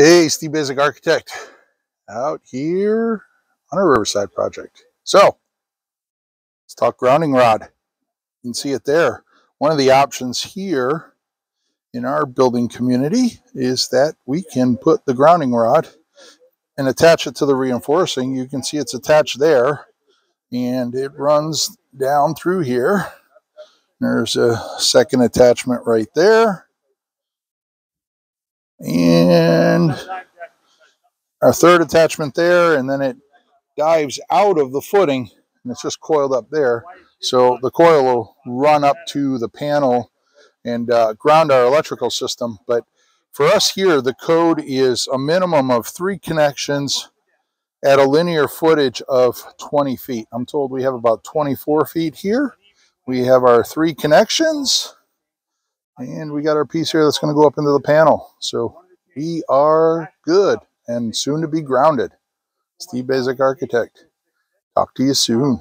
Hey, Steve Baczek Architect out here on a Riverside project. So, let's talk grounding rod. You can see it there. One of the options here in our building community is that we can put the grounding rod and attach it to the reinforcing. You can see it's attached there and it runs down through here. There's a second attachment right there and our third attachment there, and then it dives out of the footing, and it's just coiled up there. So the coil will run up to the panel and uh, ground our electrical system. But for us here, the code is a minimum of three connections at a linear footage of 20 feet. I'm told we have about 24 feet here. We have our three connections. And we got our piece here that's going to go up into the panel. So we are good and soon to be grounded. Steve Baczek Architect. Talk to you soon.